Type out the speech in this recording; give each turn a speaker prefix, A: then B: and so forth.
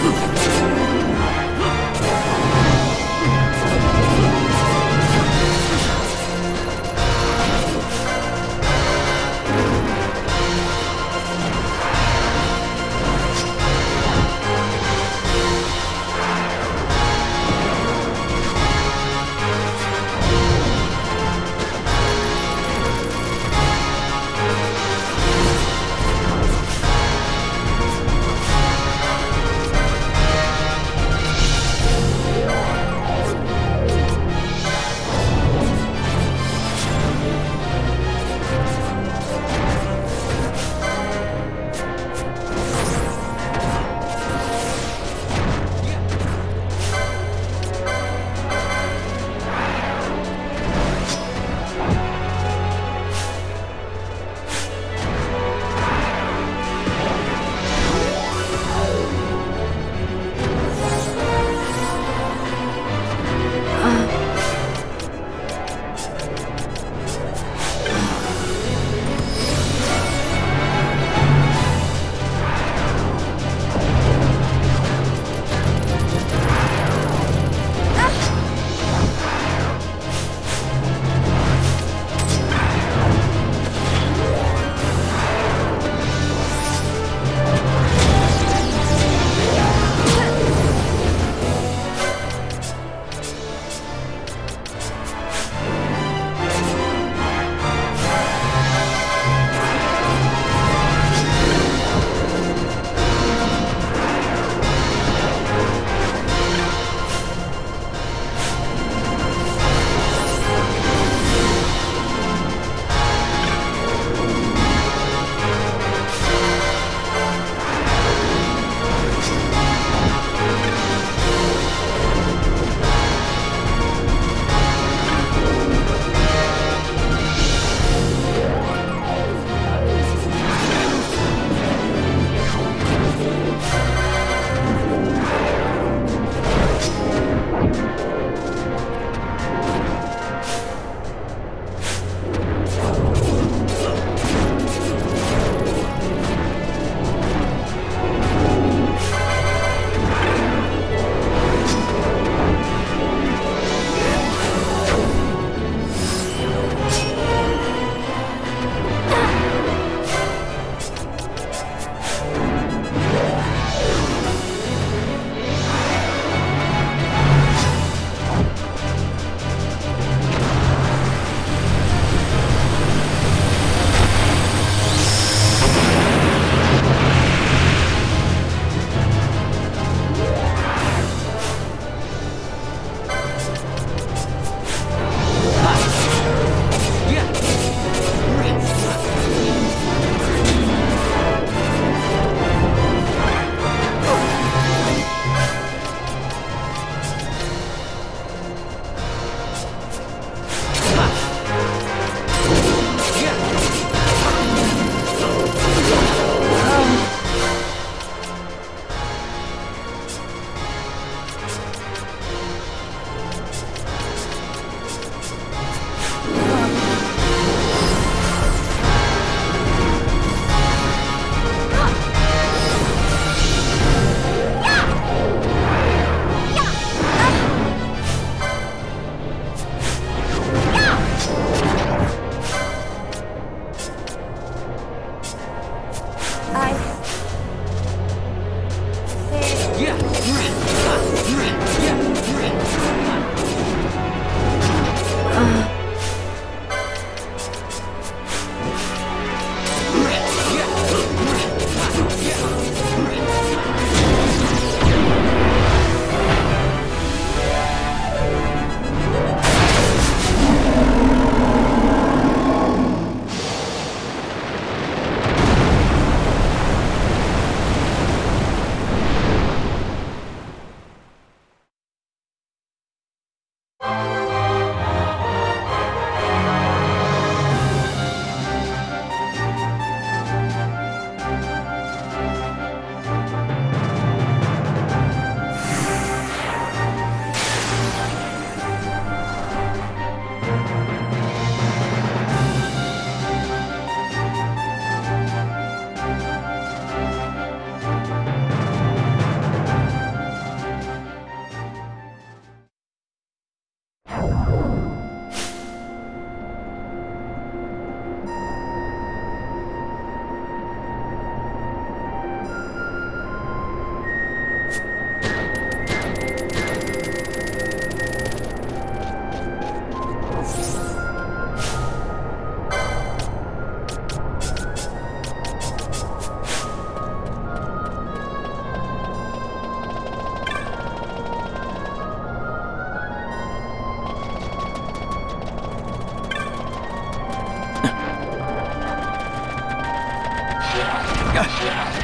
A: Ugh! America.